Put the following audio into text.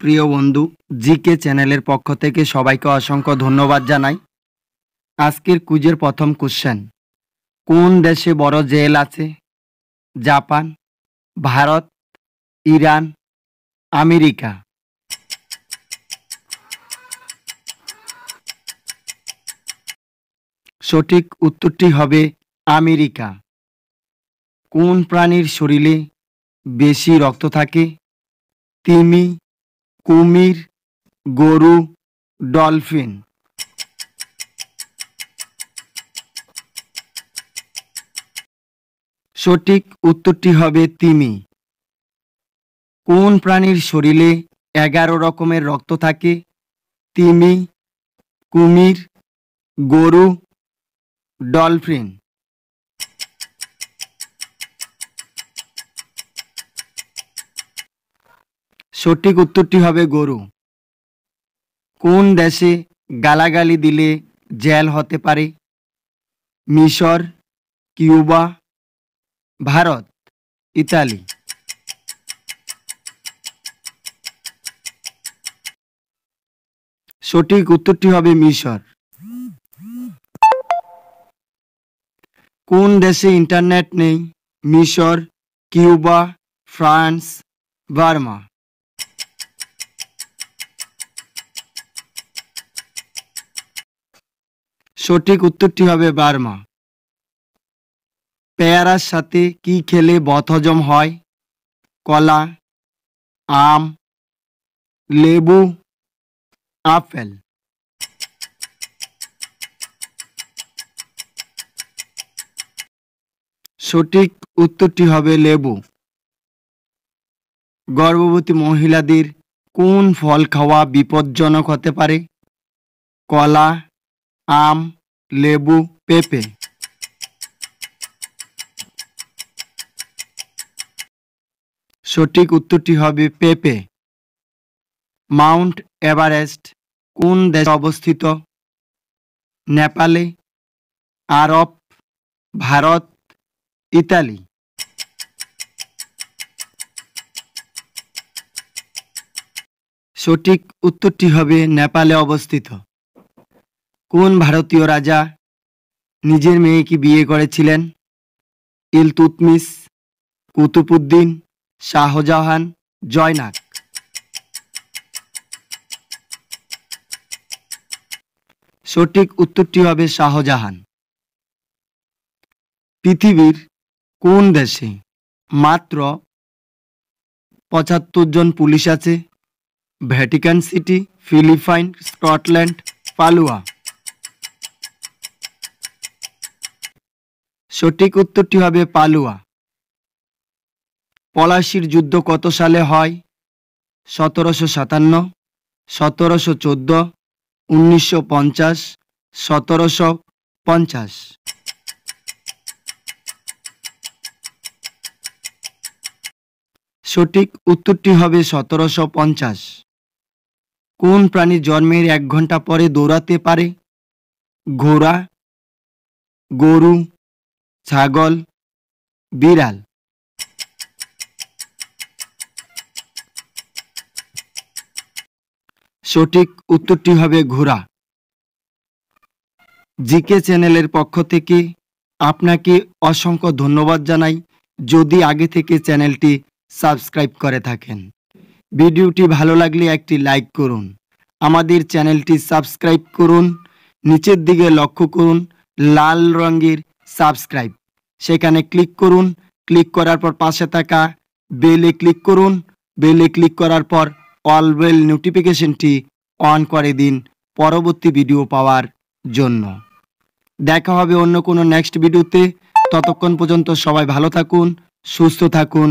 প্রিয় বন্ধু, জিকে চ্যানেলের পক্ষ থেকে সবাইকে অসংখ্য ধন্যবাদ জানাই। আজকের কুইজের প্রথম কোশ্চেন কোন দেশে বড় জেল আছে? Japan, Bharat, Iran, America. সঠিক উত্তরটি হবে আমেরিকা। কোন প্রাণীর শরীরে বেশি রক্ত থাকে? তিমি কুমির, গরু, ডলফিন। সঠিক উত্তরটি হবে তিমি। কোন প্রাণীর শরীরে এগারো রকমের রক্ত থাকে? তিমি, কুমির, গরু, ডলফিন। সঠিক উত্তরটি হবে গরু। কোন দেশে গালাগালি দিলে জেল হতে পারে? মিশর, কিউবা, ভারত, ইতালি। সঠিক উত্তরটি হবে মিশর। কোন দেশে ইন্টারনেট নেই? মিশর, কিউবা, ফ্রান্স, বার্মা। সঠিক উত্তরটি হবে বার্মা। পেয়ারার সাথে কি খেলে বদহজম হয়? কলা, আম, লেবু, আপেল। সঠিক উত্তরটি হবে লেবু। গর্ভবতী মহিলাদের কোন ফল খাওয়া বিপজ্জনক হতে পারে? কলা, আম লেবু, পেঁপে। সঠিক উত্তরটি হবে পেঁপে। মাউন্ট এভারেস্ট কোন দেশে অবস্থিত? নেপালে, আরব, ভারত, ইতালি। সঠিক উত্তরটি হবে নেপালে অবস্থিত। কোন ভারতীয় রাজা নিজের মেয়েকে বিয়ে করেছিলেন? ইলতুতমিস কুতুবুদ্দিন শাহজাহান জয়নাক সঠিক উত্তরটি হবে শাহজাহান। পৃথিবীর কোন দেশে মাত্র পঁচাত্তর জন পুলিশ আছে? Vatican City, Philippines, Scotland Palau সঠিক উত্তরটি হবে পালুয়া। পলাশির যুদ্ধ কত সালে হয়? সতেরোশো সাতান্ন, সতেরোশো চোদ্দ, উনিশশো পঞ্চাশ, সতেরোশো পঞ্চাশ। সঠিক উত্তরটি হবে সতেরোশো পঞ্চাশ। কোন প্রাণী জন্মের এক ঘণ্টা পরে দৌড়াতে পারে? ঘোড়া, গরু ছাগল, বিড়াল। সঠিক উত্তরটি হবে ঘোড়া। জিকে চ্যানেলের পক্ষ থেকে আপনাকে অসংখ্য ধন্যবাদ জানাই, যদি আগে থেকে চ্যানেলটি সাবস্ক্রাইব করে থাকেন। ভিডিওটি ভালো লাগলে একটি লাইক করুন। আমাদের চ্যানেলটি সাবস্ক্রাইব করুন, নিচের দিকে লক্ষ্য করুন, লাল রঙের সাবস্ক্রাইব। সেখানে ক্লিক করুন, ক্লিক করার পর পাশে থাকা বেলে ক্লিক করুন। বেলে ক্লিক করার পর অল বেল নোটিফিকেশনটি অন করে দিন পরবর্তী ভিডিও পাওয়ার জন্য। দেখা হবে অন্য কোনো নেক্সট ভিডিওতে। ততক্ষণ পর্যন্ত সবাই ভালো থাকুন, সুস্থ থাকুন।